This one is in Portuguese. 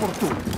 por tudo.